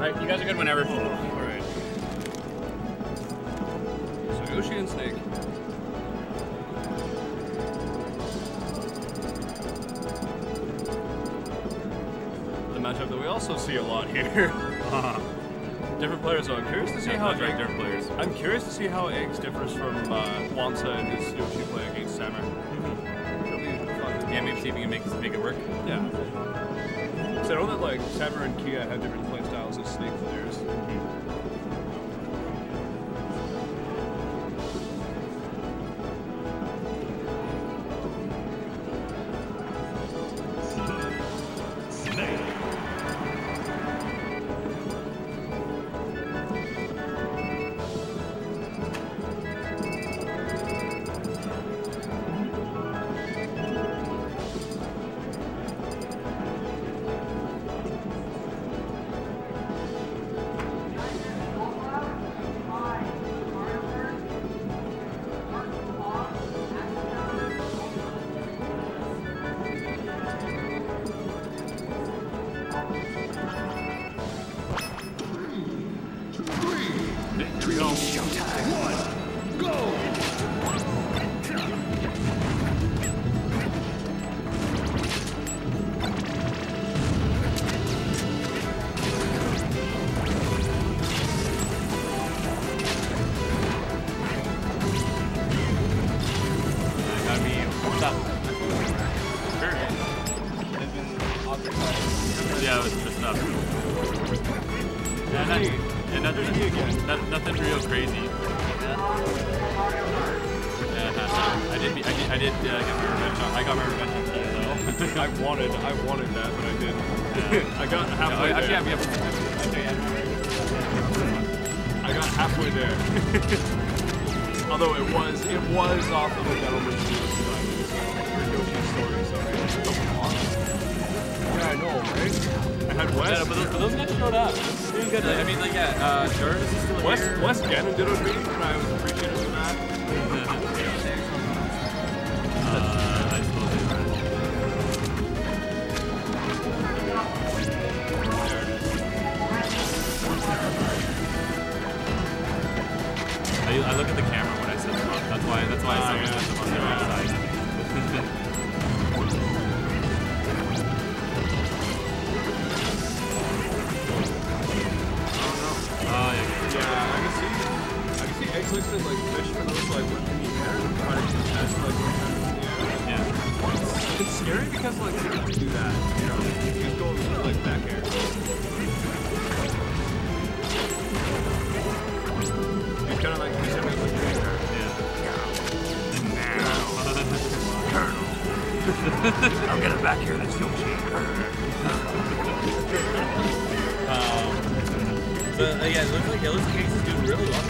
Alright, you guys are good whenever. Alright. So Yoshi and Snake. The matchup that we also see a lot here. different players, so I'm curious to see Yeah, how Egg- different players. I'm curious to see how Eggs differs from uh, Wansa and his Yoshi play against Sammer. It'll. Yeah, maybe see if we can make make it work. Yeah. So I know that like Sammer and Kia have different play Snake players. Right? I had Yeah, but those, but those guys showed up. Good. I mean, like, yeah, uh, is still Wes, here. Wes Gannon did and I was appreciative of that. Uh, I suppose he's right. I, I look at the camera when I set them up. That's why. That's why I set yeah. Because like he can do that, you know, he's going like back kind of like he's having like a air. I'll get it back here. That's Yoshi. But uh, yeah, it looks like it looks like Ace is doing really well.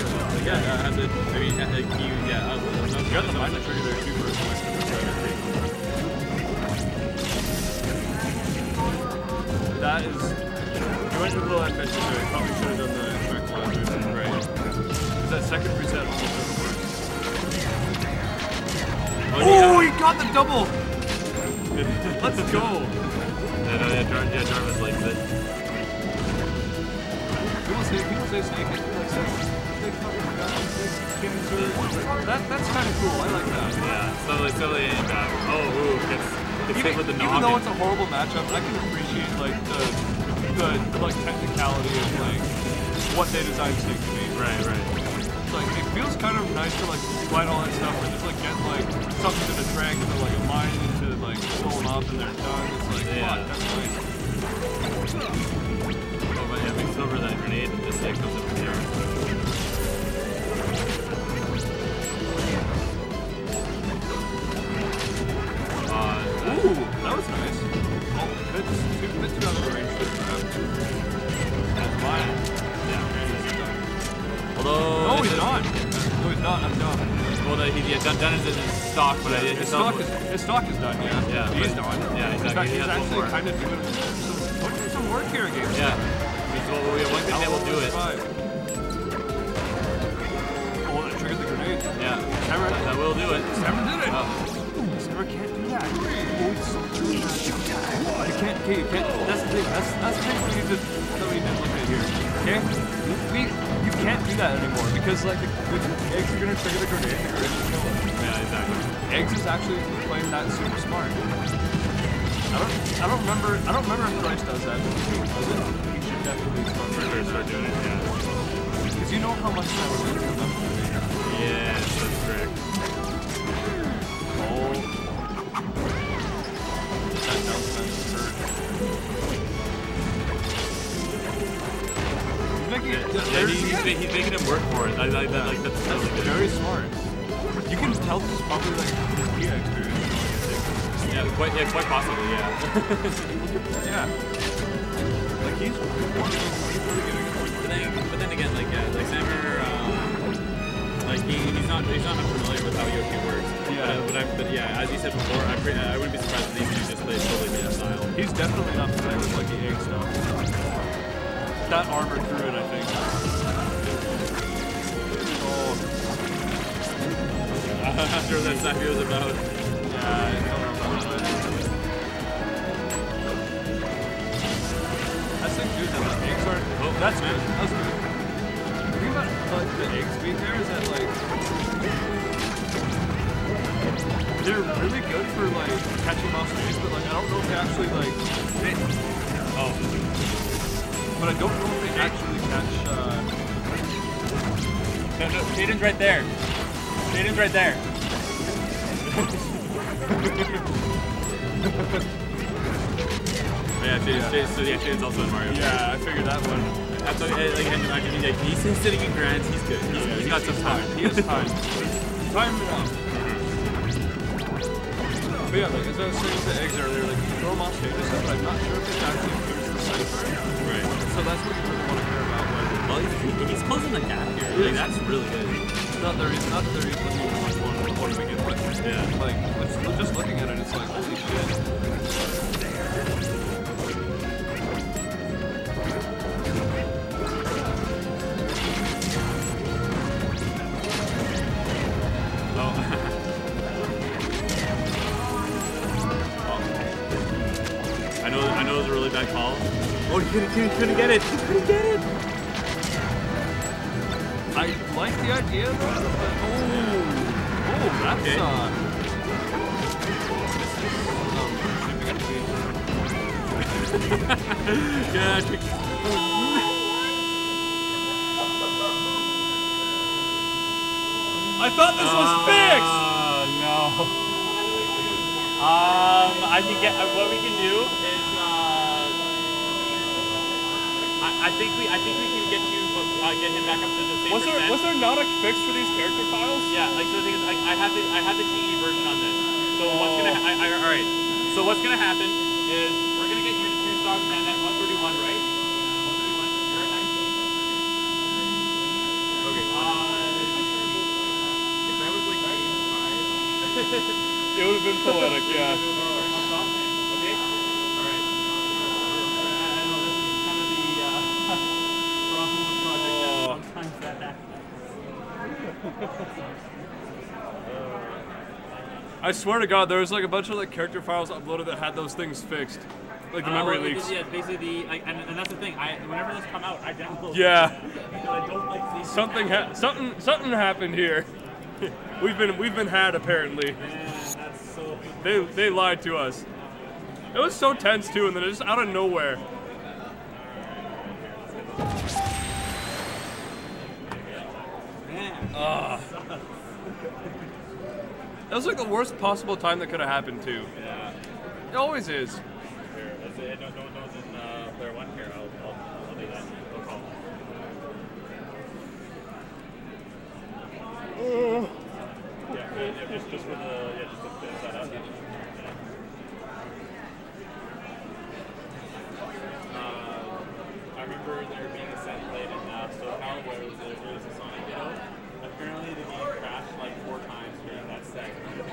Yeah, uh, have the, I mean, uh, like you, yeah, You mind trigger there too for a That is, you went a little ambitious there. Probably should have done the tranquilizer. Right. That second reset almost doesn't work. Oh, oh, he got the double! Let's go! Yeah, no, yeah, Jar, yeah, Jarvis likes it. People say, people say Snake that, that's kind of cool. I like that. Yeah, it's totally, totally bad. Oh, ooh, gets, gets even, with the even noggin. though it's a horrible matchup, I can appreciate like the the, the like technicality of like what they designed Snake to be. Right, right. Like it feels kind of nice to like fight all that stuff and just like get like something to distract into like a mine into like blowing off and they're done. It's like Yeah. fuck, that's nice. Oh, but yeah, mix over that grenade and just like comes up with was nice. Oh, got the range. That's mine. yeah. Although, No, he's not. No, he's not. I'm done. Well, no, he, yeah, done, done is in his stock, but I did His stock is his stock is done. Yeah. Yeah, He's done. yeah, exactly. He he's has one actually kind of doing some, putting some work here against. Yeah. I well, we have one thing that will do it. Oh, that triggered the grenade. Yeah. Hammer. That will do it. Hammer did it. Oh. Hammer can't do that. So true. You can't. Okay, you can't. That's the thing. That's that's the thing we need to that we need to look at here. Okay, we you can't do that anymore because like the, the eggs are gonna trigger the grenade. The grenade will kill them. Yeah, exactly. Eggs is actually playing that super smart. I don't I don't remember I don't remember if Bryce does that. Does it? He should definitely start sure, start doing it. Yeah. Because you know how much that would make for them. Yes, that's correct. Making it. Yeah, he, he's, he's making him work for it. I, I, that, like, that's That's really good. very smart. You can tell this is probably like his experience. Yeah, quite, yeah, quite possibly, yeah. Yeah. Like he's one of those he's really getting but, then, but then again, like, yeah, like Samir, um, like he, he's not he's not familiar with how Yoshi works. Yeah. But, but, I, but yeah, as you said before, I, pre- I wouldn't be surprised if these two just play totally. He's definitely not playing with like the egg stuff. That armor through it, I think. Oh, I'm sure that's not was about. yeah. That's the good that the eggs are. Oh, that's good. That's good. The thing about like the egg speed there is that like they're really good for like catching off stage, but like I don't know if they actually like hit. Oh, But I don't know if they actually catch. Uh, no, no, Jaden's right there. Jaden's right there. yeah, Jaden, Jaden, so yeah, Jaden's also in Mario. yeah, I figured that one. That's like, like, and, like, and, like, he's he's sitting in grants. He's good. He's, he's got some time. He has time. time enough. But yeah, like as I was saying the eggs earlier, like you can throw them off stage but I'm not sure if it actually improves the cipher. Right. So that's what you really want to hear about. When Well, he's, he's closing the gap here. Like, that's really good. not there is not there is one one one to begin with. Yeah. Like just looking at it, it's like holy shit. Know it was a really bad call. Oh, he couldn't, couldn't, couldn't get it. He couldn't get it. I like the idea, though, oh, oh, that's Okay. uh. Shaping up to be- Yeah. I- I thought this was fixed. Oh no. Um, I can get uh, what we can do I, I think we I think we can get you uh, get him back up to the same Was there was there not a fix for these character files? Yeah, like so the thing is, like, I have the I have the TE version on this. So what's gonna I, I, all right? So what's gonna happen is we're gonna get you to two stocks and at 131, right? 131. You're at 19. Okay. Uh, If that was like game five. It would have been poetic, yeah. Okay. All right. I I know this is kind of the uh, problem with project. that Oh. Sometimes that happens. I swear to God, there was like a bunch of like character files uploaded that had those things fixed, like the oh, memory Oh, leaks. Yeah, basically the like, and, and that's the thing. I whenever this come out, I download. Yeah. I don't like these. Something ha- something something happened here. we've been we've been had apparently. Man, that's so. They they lied to us. It was so tense too, and then just out of nowhere. Man. That was like the worst possible time that could have happened too. Yeah. It always is. In uh, player one here. I'll I'll, I'll do that. No problem. Yeah, yeah, yeah, just just for the yeah, just to finish that up. Yeah. Uh, I remember there being a set played in uh, SoCal where it was, a, it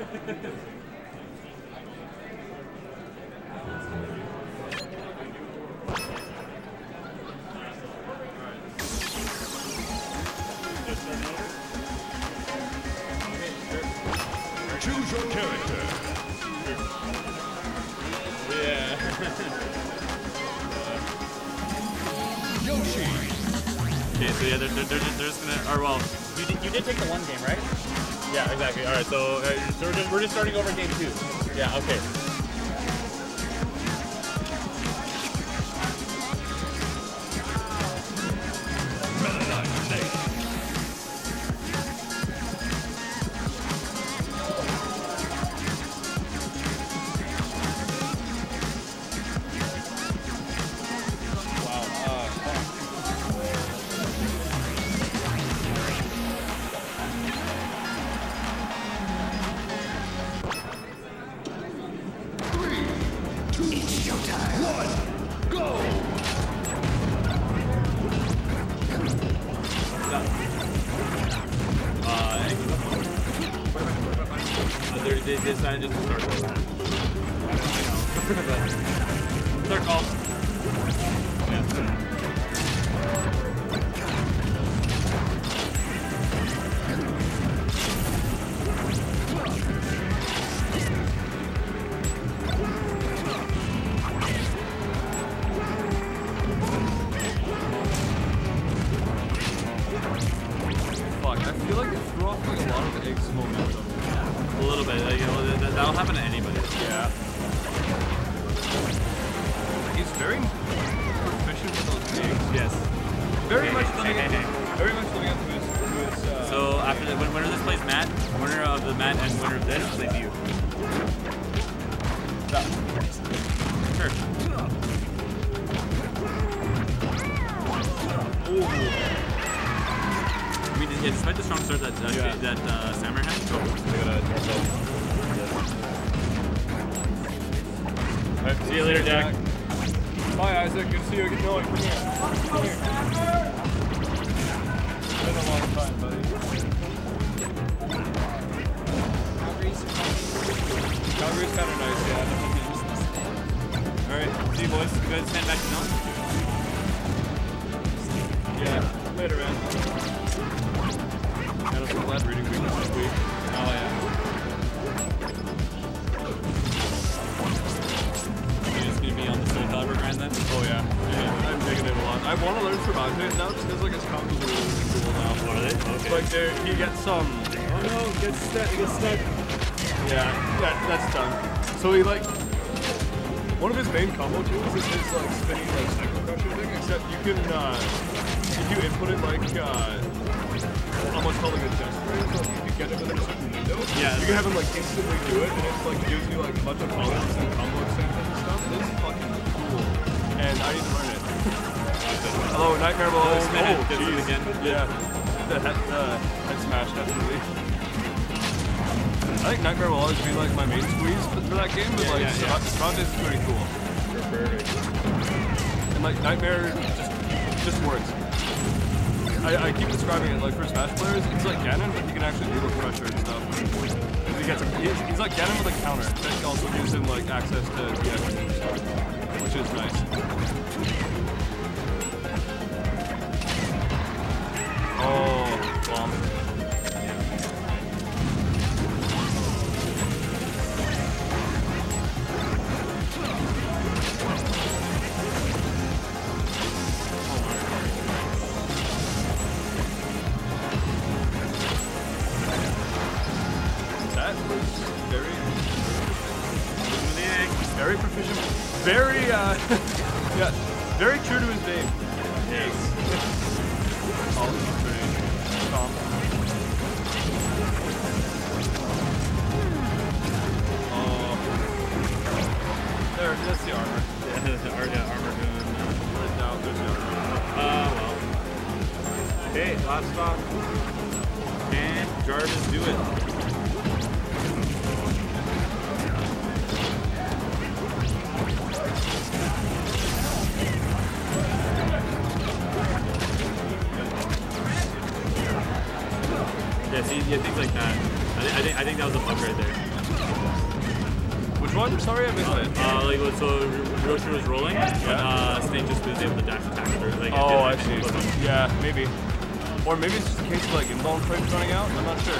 Choose your character. Yeah. Yoshi. Okay, so yeah, they're, they're, they're, just, they're just gonna, or well, You did, you did take the one game, right? Yeah, exactly. All right, so, uh, so we're, just, we're just starting over game two. Yeah, okay. Yeah, despite the strong start that uh, Yeah. that uh, Samurai had, Alright, see you later, Jack. Bye, Isaac. Good to see you. Get going. Come here. Come here. It's been a long time, buddy. Calgary's kind of nice, yeah. Alright, see you boys. You guys stand back to Dylan. Yeah. Later, man. Us a reading week this week. Oh yeah. You gonna be on the Soul Calibur grind then? Oh yeah. yeah. I'm digging it a lot. I want to learn Survive Phase now because like his combos are really cool now. What are they? Okay. Like there, he gets some. Oh no, gets stuck. Gets stuck. Yeah, yeah, that's done. So he like one of his main combo tools is his like spinning like cycle crusher thing. Except you can uh, if you input it like uh, almost a test frame. So if you get it within a certain window, Yeah, you can have him like instantly do it, and it's like gives you like a bunch of combos and combo extensions and stuff. It is fucking cool, and I need to learn it. Hello, Nightmare Ball. This man oh, gets it again. Yeah. The head, uh, head smash, definitely. I think Nightmare will always be like my main squeeze for, that game, but Yeah, like yeah, yeah. Surround is pretty cool. And like Nightmare just just works. I, I keep describing it like for Smash players, it's like Ganon, but he can actually do the pressure and stuff. He gets, he's, he's like Ganon with a counter that also gives him like access to and stuff, which is nice. Oh, bomb. Yeah, very true to his name. Yes. There, that's the armor. Ar- yeah, armor doing. Down, there's the armor. Uh, well. Okay, last stop. Can Jarvis do it? Yeah, see, yeah, things like that. I, thi- I think I think that was a bug right there. Which one? Sorry, I missed it. Uh, like what- so Yoshi was rolling, but uh, Snake just was able to dash attack her. Like, Oh, I see. Yeah, maybe. Or maybe it's just a case of like inbound frames running out. I'm not sure.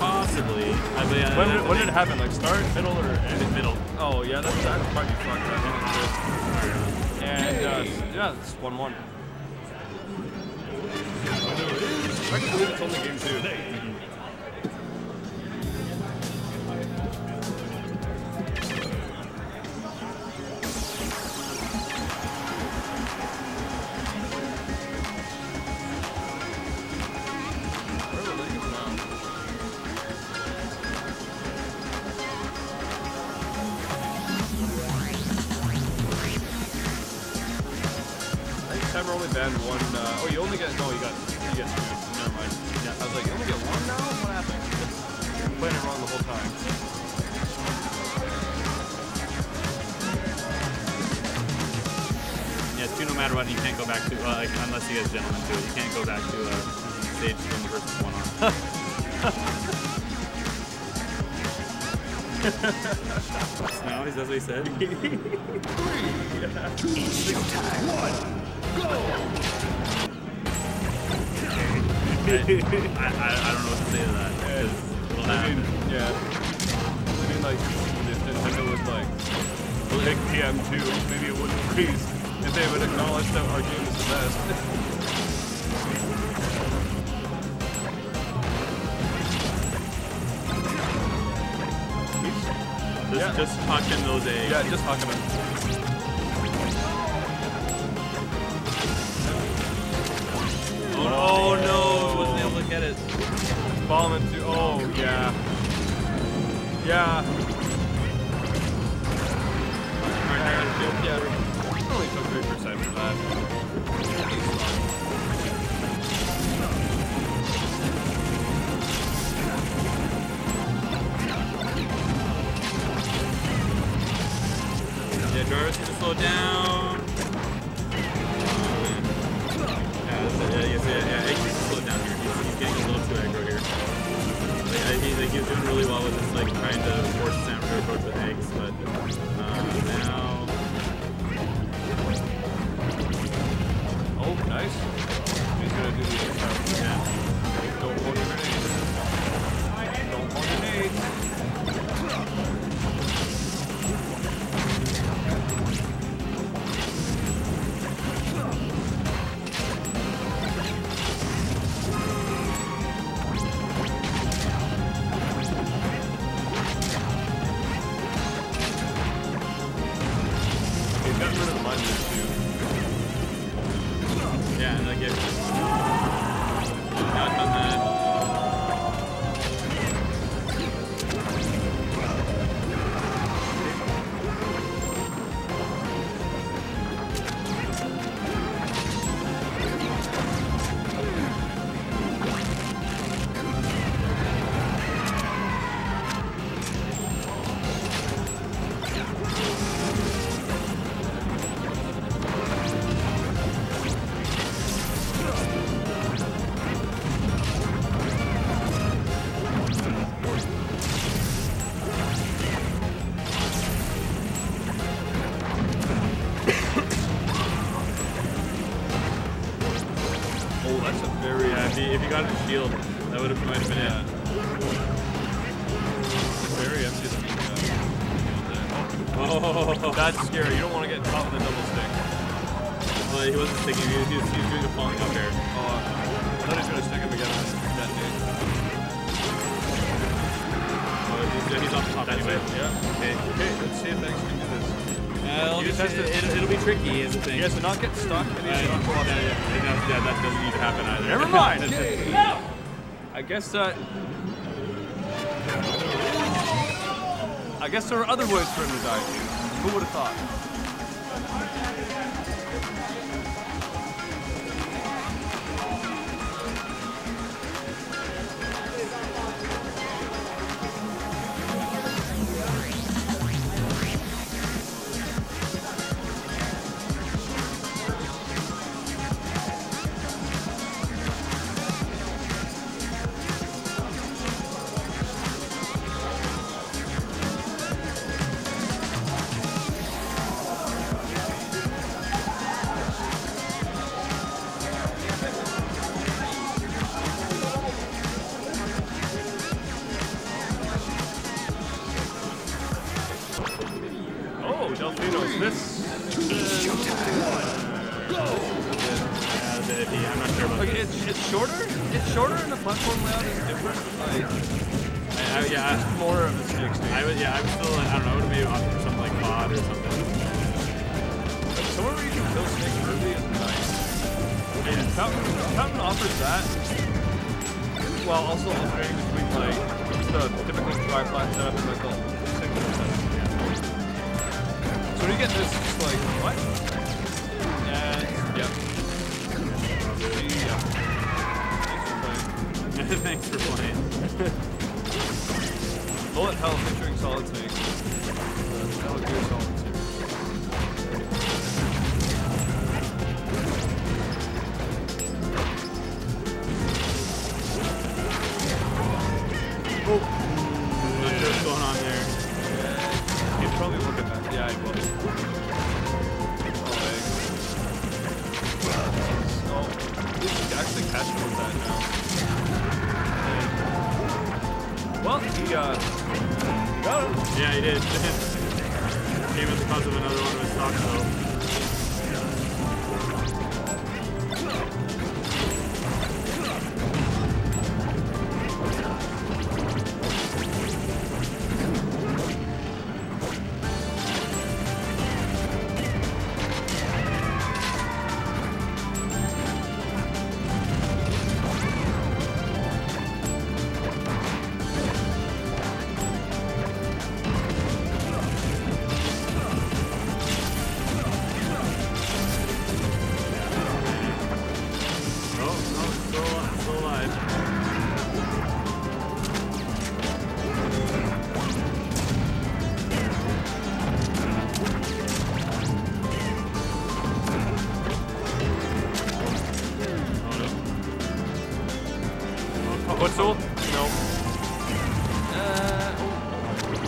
Possibly. I mean, uh, When, did- when did it happen? Like start, middle, or end? Middle. Oh yeah, that's that's probably fucked. I think it's good. And uh, yeah, it's one one. I can believe it's only game two. I think Timer only banned one. Uh, oh, you only get no. You got you get two. Never mind. Yeah, I was like, you only get one now. What happened? You're playing it wrong the whole time. Yeah, two no matter what, you can't go back to, uh, like, unless you guys gentlemen do it, you can't go back to uh, stage from the versus one on. no, is that what he said? I, I, I don't know what to say to that. it'll I mean, yeah. I mean, like, if Nintendo was like, pick PM2, maybe it wouldn't freeze. If they would acknowledge that our game is the best. Just, Yeah. just talking those eggs. yeah, just talking about Oh, oh no, oh, he wasn't able to get it. bomb into. Oh, yeah. Yeah. Yeah. It only took 3% for that. Yeah, Jarvis can slow down. Yeah, yeah, Eggs needs to slow down here. He's, he's getting a little too aggro here. Like, I, he, like, he's doing really well with this, like, trying to force Sam to approach with eggs, but uh, now... Oh, nice. He's gonna do the Yeah. Don't hold your grenade. Don't hold your grenade. Rid of Yeah, if he, if he got his shield, that would have might have been yeah. it. Very empty looking. Oh, that's scary. You don't want to get caught with a double stick. well, he wasn't sticking. He was, he was, he was doing a falling up air. Oh, I thought he was gonna stick him again that dude. Oh, he's, he's off the top That's anyway. it. Yeah. Okay. Okay, let's see if X can do. Well, just it, will it'll be tricky, is the thing. Has to not get stuck and he has to not yeah, yeah, yeah, that- doesn't need to happen either. Never mind. I guess uh I guess there are other ways for him to die. Who would have thought? Delfinos, this. Uh, the iffy. I'm not sure about Like this. it's it's shorter. It's shorter, and the platform layout is different. Like I, I, yeah, more of a stick stage. I, I would. Yeah, I would still. I don't know. I would maybe opt for something like pod or something. Like somewhere where you can kill snakes early is nice. And Fountain, Fountain offers that, while also alternating between like the typical tripod setup and like the get this, like what? And yep. Thanks for playing. Thanks for playing. Bullet hell featuring Solid Snake. Uh, Gear Solid What's the? No. Uh,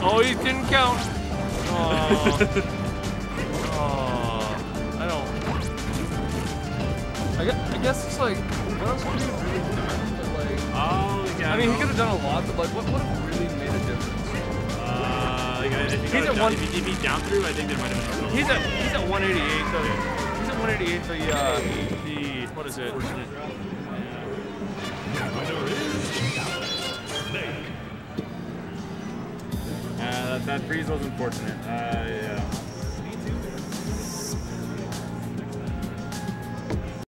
oh, he didn't count. Oh. oh. I don't. I guess, I guess it's like, what else could he have really done? But like, Oh, yeah. I mean, he could have done a lot, but like, what would have really made a difference? Uh, like, I, if, he He's at one- if, he, if he down through, I think there might have been a He's at he's at 188. The, he's at 188. The uh, the what is it? That freeze was unfortunate. Uh, yeah.